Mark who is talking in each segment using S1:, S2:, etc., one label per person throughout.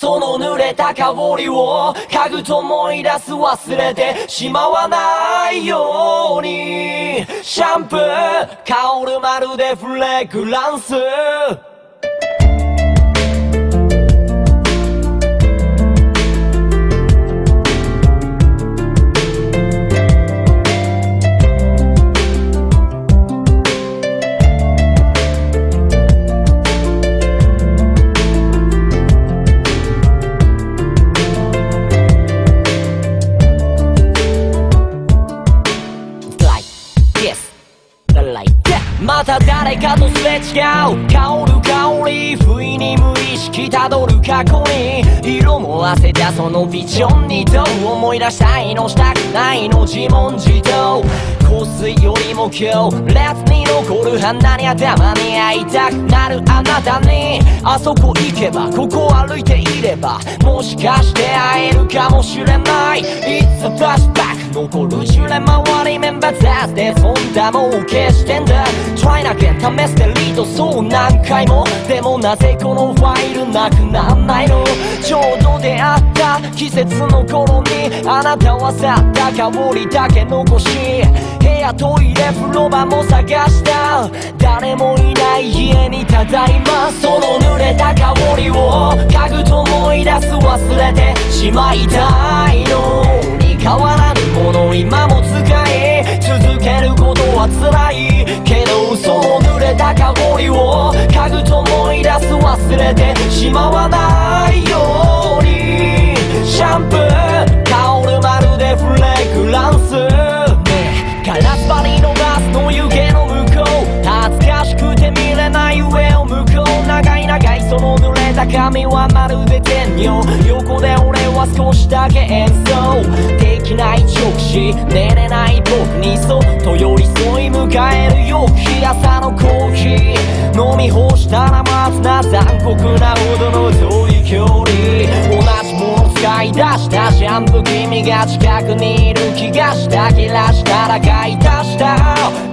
S1: その濡れた香りを嗅ぐと思い出す忘れてしまわないように。シャンプー香るまるでフレグランス。また誰かとすれ違う。香る香り不意に無意識たどる過去に。色も褪せたそのビジョンにどう思い出したいのしたくないの自問自答。香水よりも強烈に残る花に頭に会いたくなるあなたに。あそこ行けばここ歩いてればもしかして会えるかもしれない。It's a flashback 残るジレ回りメンバーザーでそんなもん消してんだ。Try なきゃ試すデリートそう何回も。でもなぜこのファイルなくなんないの？ちょうど出会った季節の頃にあなたは去った香りだけ残し。部屋トイレ風呂場も探した。誰もいない家にただいまその濡れた香りを今痛いのに変わらぬもの今も使い続けることは辛い。けど嘘を濡れた香りを嗅ぐと思い出す忘れてしまわないように。シャンプー香るまるでフレグランス。その濡れた髪はまるで天女。横で俺は少しだけ演奏。できない直視寝れない僕にそっと寄り添い迎えるよ日朝のコーヒー。飲み干したらまずな残酷なほどの遠い距離同じもの使い出したジャンプ君が近くにいる気がした。気らした。ら買い足した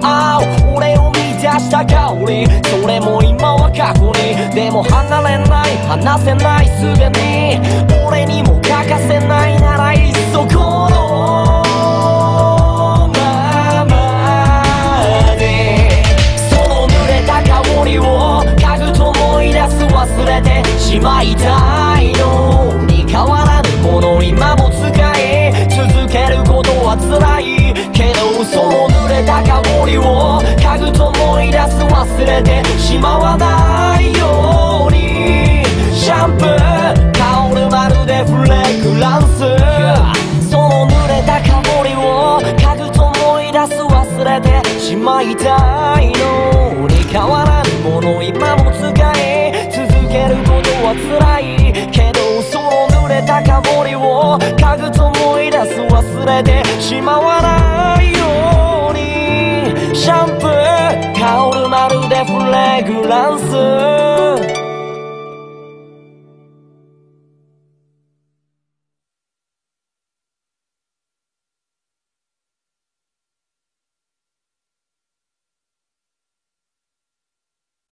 S1: ああ俺を見出した香り。それも今過去にでも離れない離せないすでに俺にも欠かせないならいっそこのままで。その濡れた香りを嗅ぐと思い出す忘れてしまいたいの。に変わらぬもの今も使い続けることは辛い。けどその濡れた香りを嗅ぐと思い出す忘れてしまわないように。シャンプー香るまるでフレグランス。その濡れた香りを嗅ぐと思い出す忘れてしまいたいのに変わらぬもの今も使い続けることは辛い。けどその濡れた香りを嗅ぐと思い出す忘れてしまわない。にシ